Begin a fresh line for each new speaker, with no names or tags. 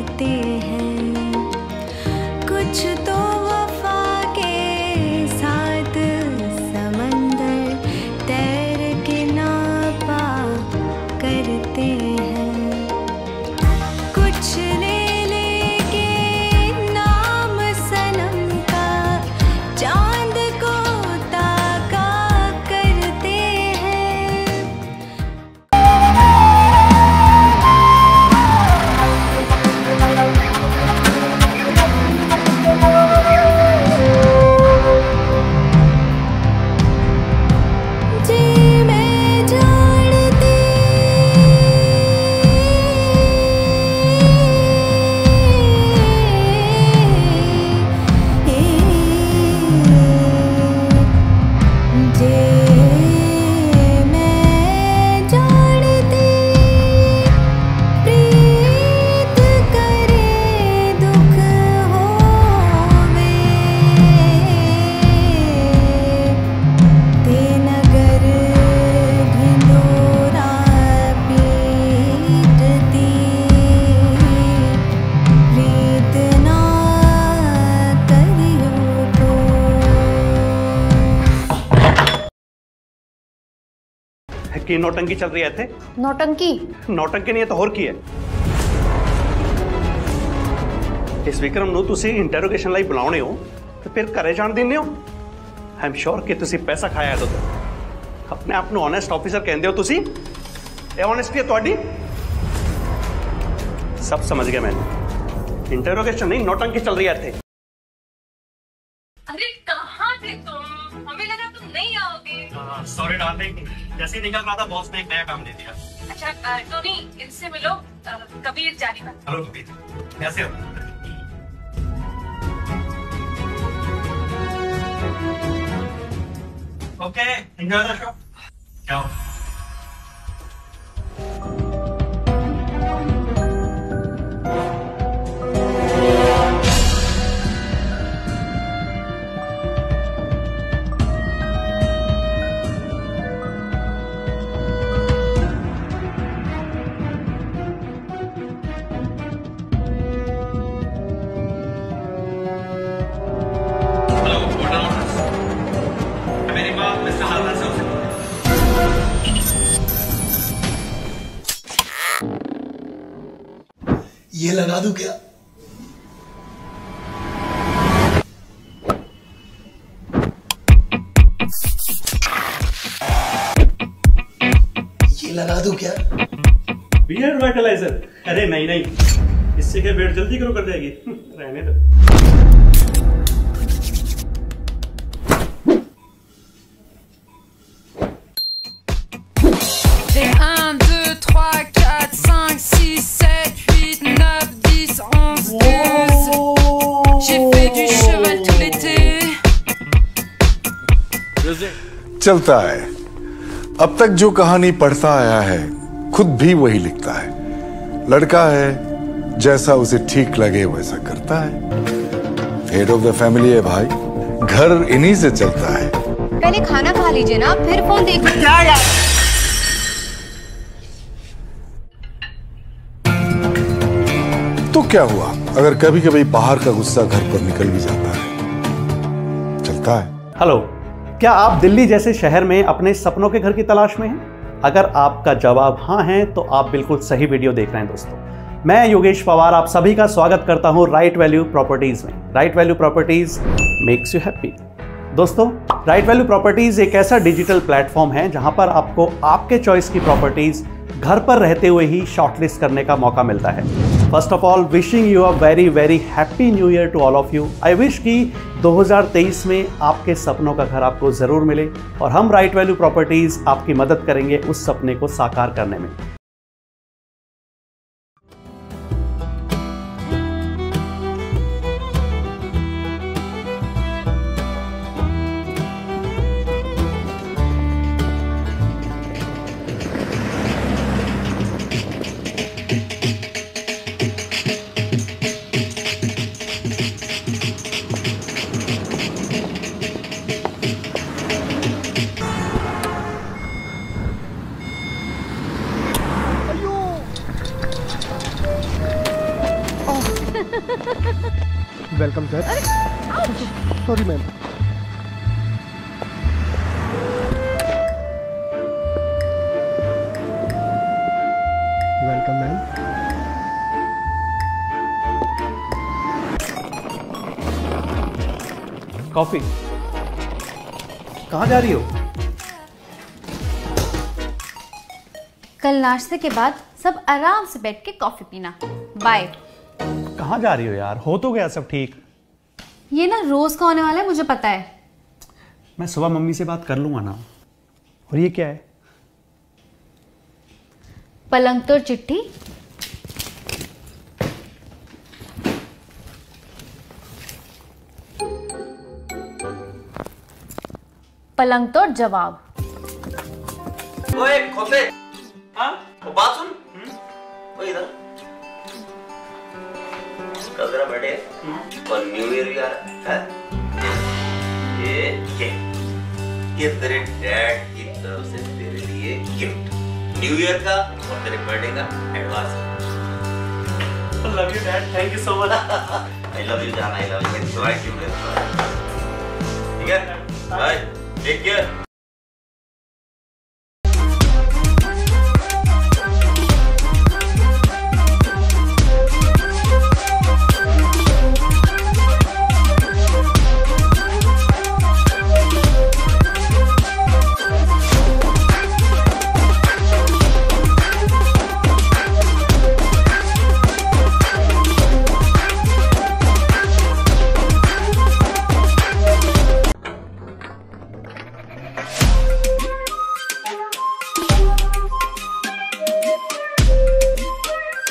meneliti की नौटंकी चल रही है थे
नौटंकी
ਨੌਟੰਕੀ ਨਹੀਂ ਹੈ ਤਾਂ ਹੋਰ ਕੀ ਹੈ ਇਸ ਵਿਕਰਮ ਨੂੰ ਤੁਸੀਂ ਇੰਟਰੋਗੇਸ਼ਨ ਲਈ ਬੁਲਾਉਣੇ ਹੋ ਤੇ ਫਿਰ ਘਰੇ ਜਾਣ ਦਿੰਦੇ ਹੋ ਆਈ ਐਮ ਸ਼ੋਰ ਕਿ ਤੁਸੀਂ ਪੈਸਾ ਖਾਇਆ ਇਹਦੇ ਤੋਂ ਆਪਣੇ ਆਪ ਨੂੰ ਓਨੈਸਟ ਆਫੀਸਰ ਕਹਿੰਦੇ ਹੋ ਤੁਸੀਂ ਇਹ ਓਨੈਸਟੀ ਹੈ ਤੁਹਾਡੀ ਸਭ ਸਮਝ ਗਿਆ ਮੈਂ इंटरोगेशन नहीं नौटंकी चल रही है थे
अरे कहाँ थे तुम हमें लगा तुम नहीं आओगे।
सॉरी डार्लिंग जैसे ही निकल रहा था बॉस ने एक नया काम दे दिया।
अच्छा टोनी इनसे मिलो। कबीर जानी बात
हेलो कबीर। कैसे हो? शो जाओ
ये लगा दू क्या? ये लगा दू क्या?
बियर्ड वाइटलाइजर अरे नहीं नहीं। इससे क्या बेड जल्दी ग्रो कर जाएगी? रहने दो।
चलता है। अब तक जो कहानी पढ़ता आया है खुद भी वही लिखता है। लड़का है जैसा उसे ठीक लगे वैसा करता है। हेड ऑफ़ द फैमिली है भाई। घर इन्हीं से चलता है।
पहले खाना खा लीजिए ना फिर फ़ोन देख
तो क्या हुआ? अगर कभी कभी बाहर का गुस्सा घर पर निकल भी जाता है चलता है।
हेलो क्या आप दिल्ली जैसे शहर में अपने सपनों के घर की तलाश में हैं? अगर आपका जवाब हाँ है तो आप बिल्कुल सही वीडियो देख रहे हैं दोस्तों। मैं योगेश पवार, आप सभी का स्वागत करता हूँ राइट वैल्यू प्रॉपर्टीज़ में। Right value properties makes you happy दोस्तों राइट वैल्यू प्रॉपर्टीज़ एक ऐसा डिजिटल प्लेटफॉर्म है जहाँ पर आपको आपके चॉइस की प्रॉपर्टीज़ घर पर रहते हुए ही शॉर्टलिस्ट करने का मौका मिलता है। First of all wishing you a very very happy new year to all of you I wish कि 2023 में आपके सपनों का घर आपको ज़रूर मिले और हम राइट वैल्यू प्रॉपर्टीज़ आपकी मदद करेंगे उस सपने को साकार करने में।
Welcome sir sorry ma'am welcome ma'am
coffee कहाँ जा रही हो?
कल नाश्ते के बाद सब आराम से बैठ के कॉफ़ी पीना। बाय
कहाँ जा रही हो यार? हो तो गया सब ठीक।
ये ना रोज का होने वाला है मुझे पता है।
मैं सुबह मम्मी से बात कर लूँगा ना। और ये क्या है?
पलंग तो चिट्ठी। पलंग तो जवाब।
ओए खोते। हाँ? वो बात सुन। और न्यू ईयर भी आ रहा है ये ये ये तेरे डैड की तरफ़ से तेरे लिए गिफ्ट न्यू ईयर का और तेरे बर्थडे का advance
love you dad thank you so much
I love you जान I love you right you ठीक है? Bye take care